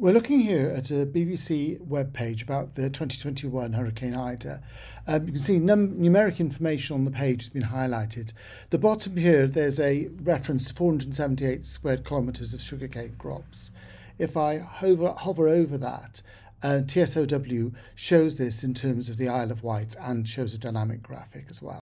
We're looking here at a BBC web page about the 2021 Hurricane Ida. Um, you can see num- numeric information on the page has been highlighted. The bottom here, there's a reference to 478 square kilometres of sugarcane crops. If I hover, hover over that, uh, TSOW shows this in terms of the Isle of Wight and shows a dynamic graphic as well.